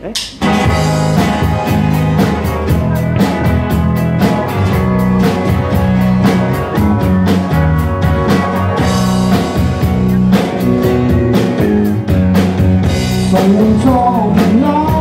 đấy. Hãy cho kênh